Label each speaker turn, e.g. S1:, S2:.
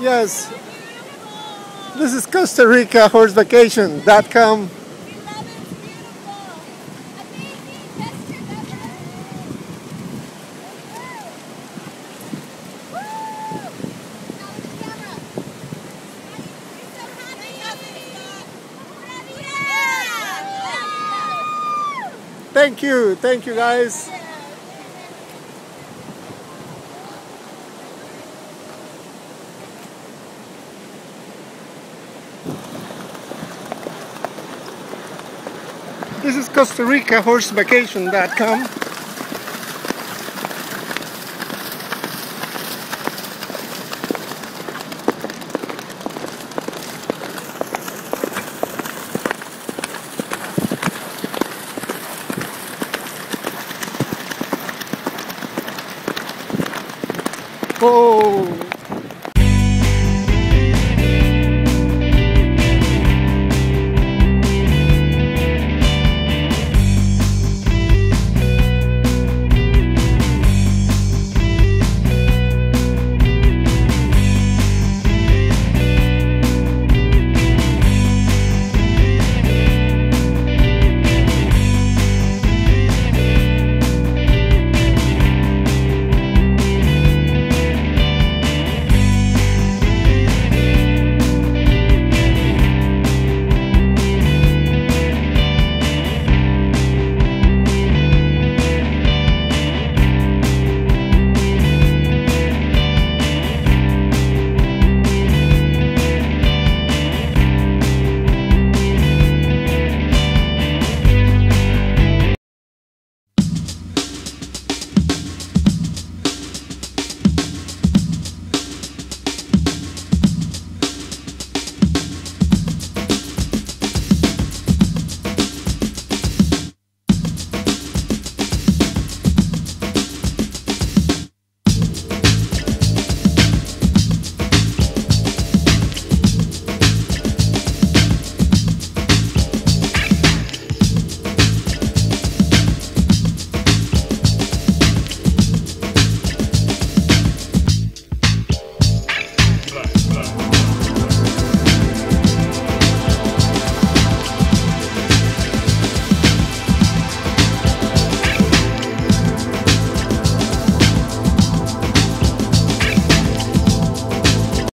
S1: Yes. This is Costa Rica horsevacation.com. Thank you. Thank you guys. This is Costa Rica horsevacation.com. Oh.